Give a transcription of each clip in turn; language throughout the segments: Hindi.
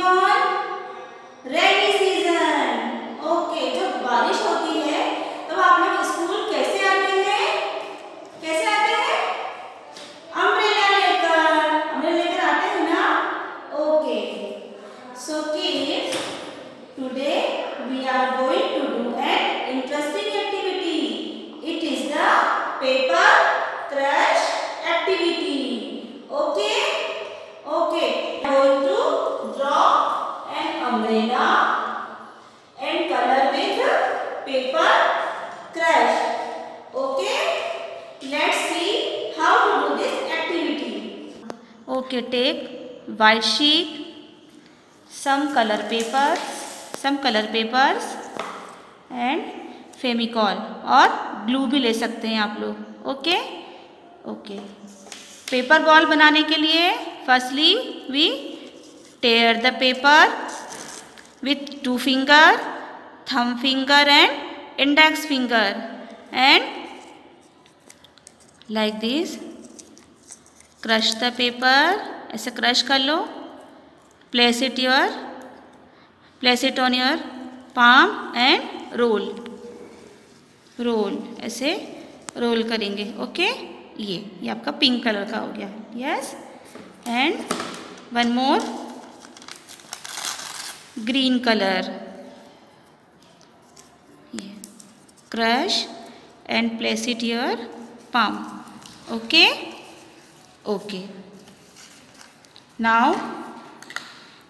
Bye. Okay, take white sheet, some color papers, some color papers and Fevicol और ग्लू भी ले सकते हैं आप लोग ओके ओके पेपर बॉल बनाने के लिए firstly we tear the paper with two finger thumb finger and index finger and like this crush the paper, ऐसे क्रश कर लो place it your place it on your palm and roll roll ऐसे रोल करेंगे ओके ये ये आपका पिंक कलर का हो गया yes and one more green colour ये, crush and place it your palm okay okay now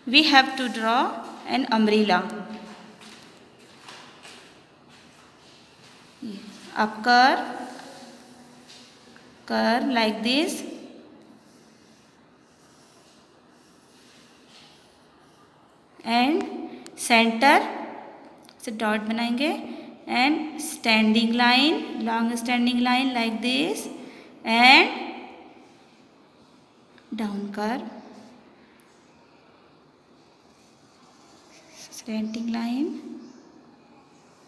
we have to draw an umbrella up curve curve like this and center से डॉट बनाएँगे and standing line long standing line like this and down कर। Slanting line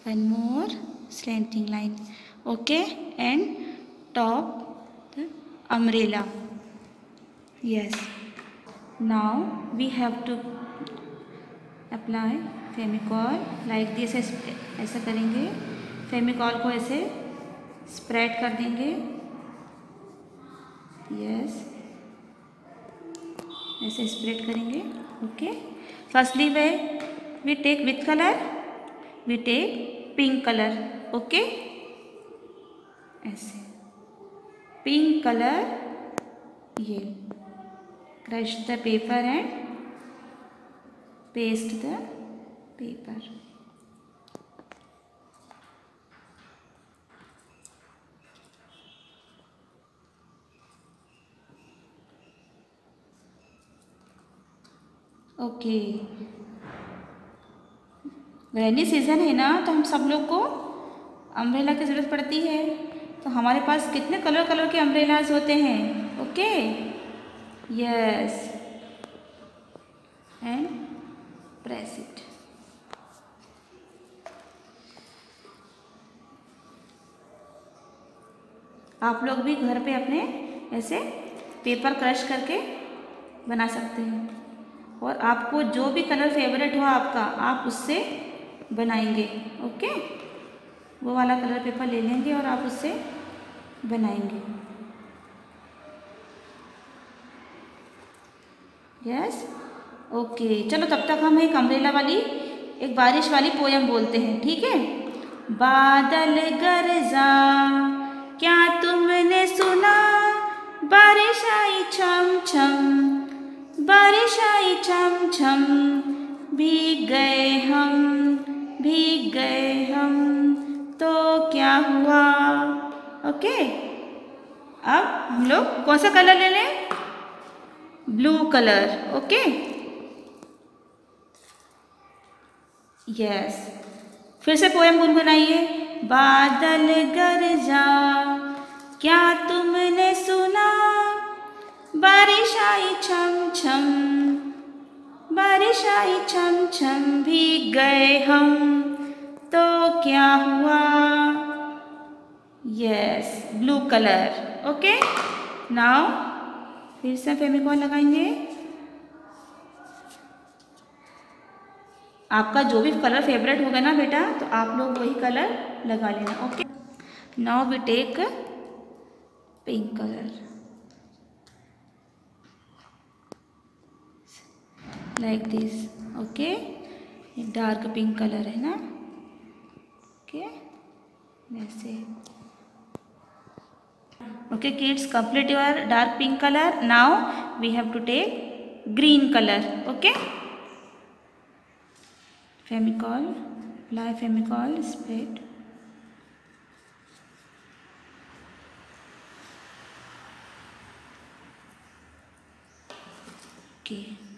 one more slanting line okay and top umbrella yes now we have to apply Fevicol like this ऐसा करेंगे। फेमिकॉल को ऐसे स्प्रेड कर देंगे। Yes yes. ऐसे स्प्रेड करेंगे okay firstly we we take with colour we take pink colour okay ऐसे। पिंक कलर ये। Crush the paper and paste the paper okay. Rainy season है ना तो हम सब लोग को अम्ब्रेला की ज़रूरत पड़ती है। तो हमारे पास कितने कलर कलर के अम्ब्रेलाज होते हैं, okay? Yes and press it आप लोग भी घर पे अपने ऐसे पेपर क्रश करके बना सकते हैं। और आपको जो भी कलर फेवरेट हो आपका, आप उससे बनाएँगे ओके वो वाला कलर पेपर ले लेंगे और आप उससे बनाएँगे। यस ओके चलो तब तक हम एक अम्ब्रेला वाली, एक बारिश वाली पोयम बोलते हैं, ठीक है? बादल गरजा, क्या तुमने सुना? बारिश आई छम छम बारिश आई छम छम भीग गए हम, भीग गए हम तो क्या हुआ? ओके अब हम लोग कौन सा कलर ले लें? ब्लू कलर ओके यस फिर से पोएम गुनगुनाइए बादल गरजा, क्या तुमने सुना? बारिश आई छम छम बारिश आई छम छम भीग गए हम। तो क्या हुआ? Yes blue colour okay now फिर से फेमिकॉल लगाएँगे। आपका जो भी कलर फेवरेट होगा ना बेटा तो आप लोग वही कलर लगा लेना okay now we take pink colour like this okay dark pink colour है ना okay वैसे okay kids complete your dark pink color now we have to take green color okay Fevicol apply Fevicol spread okay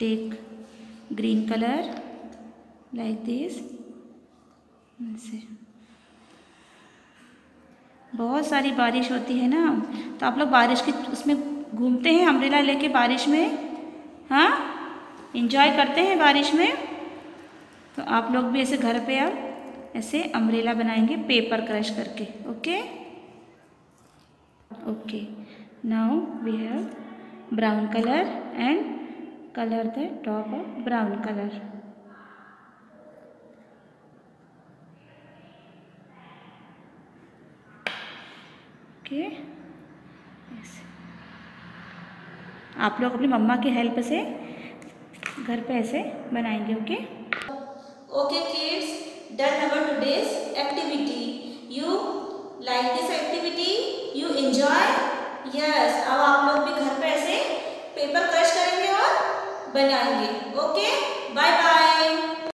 take green color like this. बहुत सारी बारिश होती है ना। तो आप लोग बारिश की उसमें घूमते हैं अम्ब्रेला लेके बारिश में? हाँ? इंजॉय करते हैं बारिश में? तो आप लोग भी ऐसे घर पे अब ऐसे अम्ब्रेला बनाएँगे पेपर क्रश करके okay okay now we have brown colour and color the top of brown color okay yes. आप लोग अपनी मम्मा की हेल्प से घर पे ऐसे बनाएँगे ओके Okay